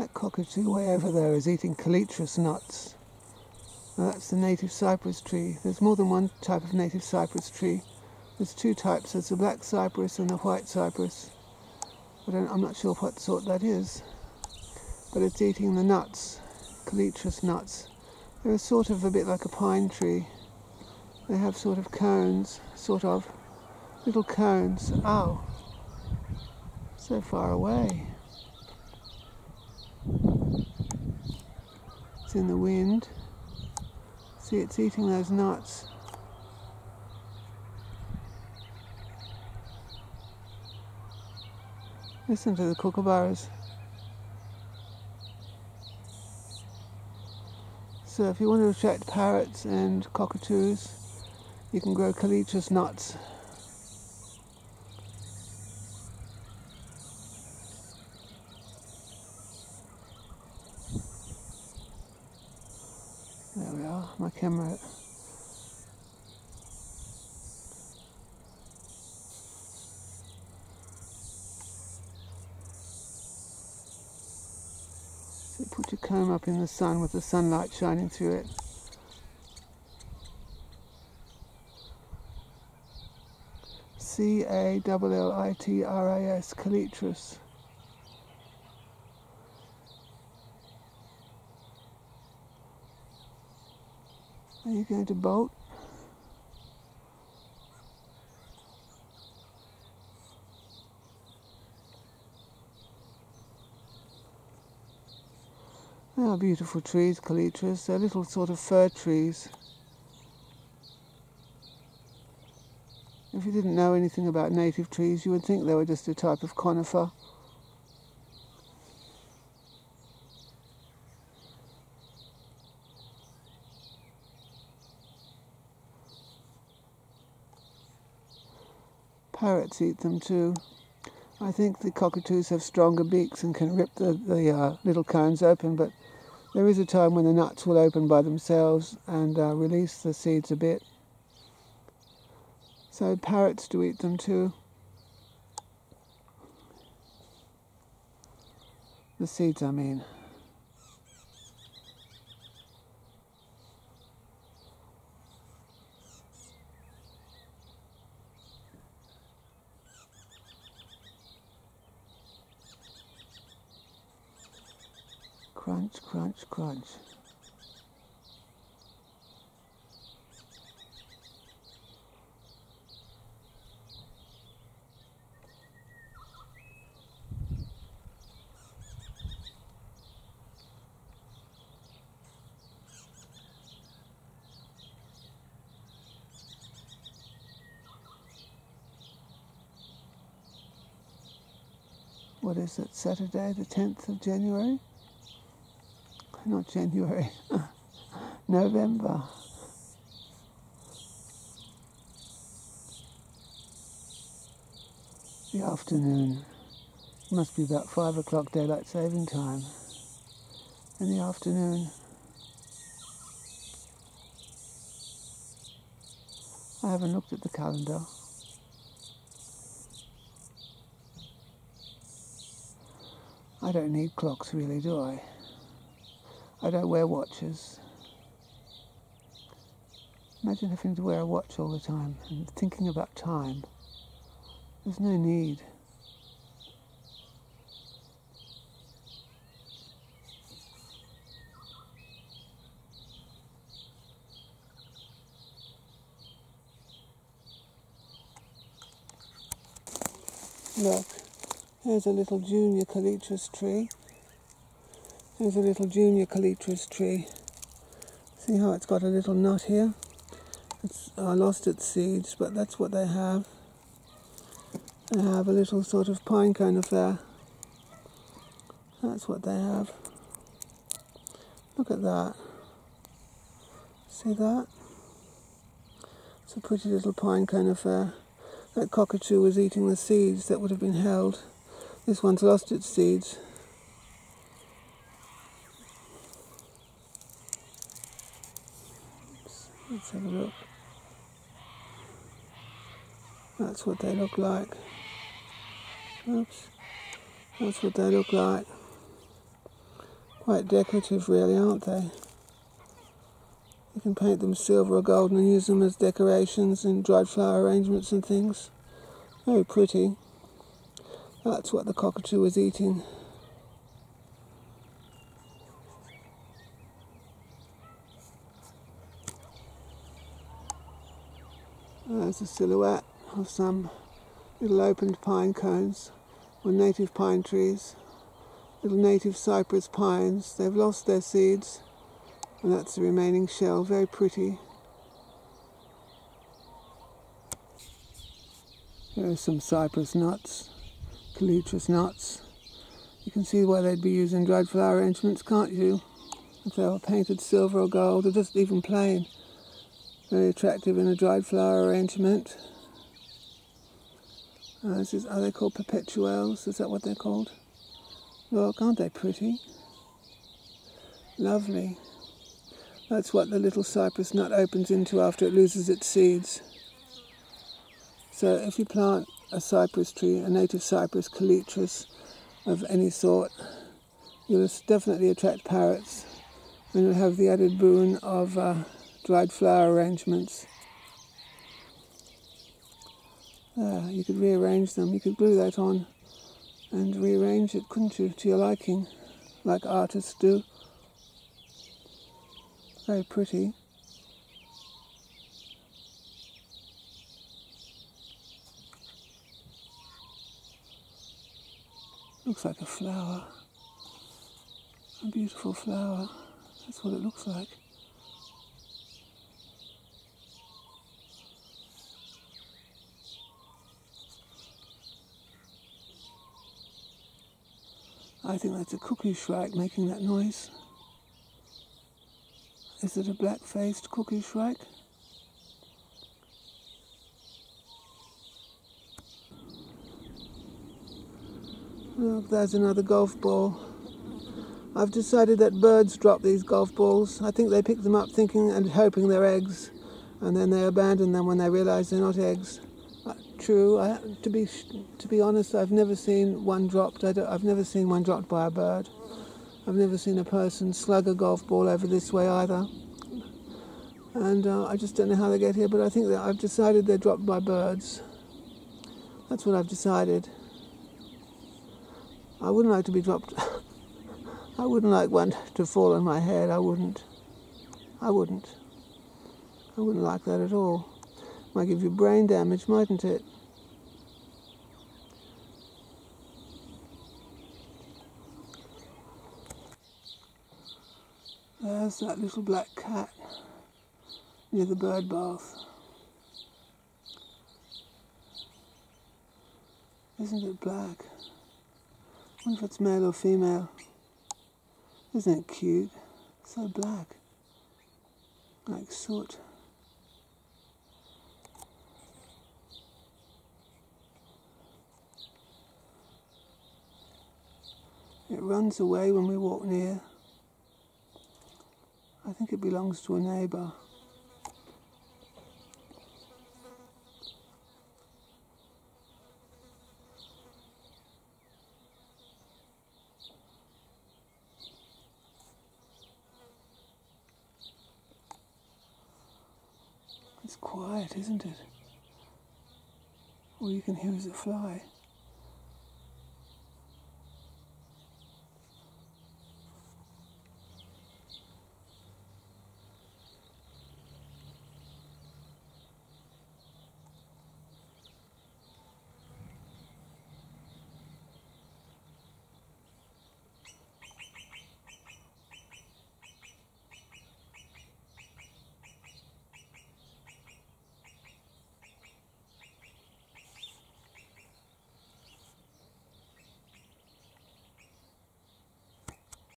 That cockatoo way over there is eating Callitris nuts. That's the native cypress tree. There's more than one type of native cypress tree. There's two types. There's the black cypress and the white cypress. I am not sure what sort that is. But it's eating the nuts, Callitris nuts. They're sort of a bit like a pine tree. They have sort of cones, sort of little cones. Oh, so far away. It's in the wind. See, it's eating those nuts. Listen to the kookaburras. So if you want to attract parrots and cockatoos, you can grow Callitris nuts. There we are, my camera. So put your comb up in the sun with the sunlight shining through it. C A L L I T R A S, Callitris. Are you going to bolt? They are beautiful trees, Callitris. They're little sort of fir trees. If you didn't know anything about native trees, you would think they were just a type of conifer. Parrots eat them too. I think the cockatoos have stronger beaks and can rip the, the uh, little cones open, but there is a time when the nuts will open by themselves and uh, release the seeds a bit. So parrots do eat them too. The seeds, I mean. Crunch, crunch, crunch. What is it, Saturday, the 10th of January? Not January, November. The afternoon. Must be about five o'clock daylight saving time. In the afternoon. I haven't looked at the calendar. I don't need clocks really, do I? I don't wear watches. Imagine having to wear a watch all the time and thinking about time. There's no need. Look, here's a little junior Callitris tree. There's a little junior Callitris tree. See how it's got a little knot here? It's, I lost its seeds, but that's what they have. They have a little sort of pine cone affair. That's what they have. Look at that. See that? It's a pretty little pine cone affair. That cockatoo was eating the seeds that would have been held. This one's lost its seeds. Let's have a look. That's what they look like. Oops. That's what they look like. Quite decorative, really, aren't they? You can paint them silver or golden and use them as decorations in dried flower arrangements and things. Very pretty. That's what the cockatoo was eating. There's a silhouette of some little opened pine cones or native pine trees, little native cypress pines. They've lost their seeds, and that's the remaining shell. Very pretty. Here are some cypress nuts, Callitris nuts. You can see why they'd be used in dried flower arrangements, can't you? If they were painted silver or gold, or just even plain. Very attractive in a dried flower arrangement. Uh, this is, are they called perpetuelles? Is that what they're called? Look, aren't they pretty? Lovely. That's what the little cypress nut opens into after it loses its seeds. So if you plant a cypress tree, a native cypress, Callitris of any sort, you'll definitely attract parrots and you'll have the added boon of uh, dried flower arrangements. Uh, you could rearrange them. You could glue that on and rearrange it, couldn't you, to your liking, like artists do. Very pretty. Looks like a flower. A beautiful flower. That's what it looks like. I think that's a cuckoo shrike making that noise. Is it a black-faced cuckoo shrike? Look, there's another golf ball. I've decided that birds drop these golf balls. I think they pick them up thinking and hoping they're eggs, and then they abandon them when they realize they're not eggs true. I, to be to be honest, I've never seen one dropped. I have never seen one dropped by a bird. I've never seen a person slug a golf ball over this way either. And uh, I just don't know how they get here, but I think that I've decided they're dropped by birds. That's what I've decided. I wouldn't like to be dropped. I wouldn't like one to fall on my head. I wouldn't. I wouldn't. I wouldn't like that at all. Might give you brain damage, mightn't it? There's that little black cat near the bird bath. Isn't it black? I wonder if it's male or female. Isn't it cute? So black. Like soot. It runs away when we walk near. I think it belongs to a neighbour. It's quiet, isn't it? All you can hear is a fly.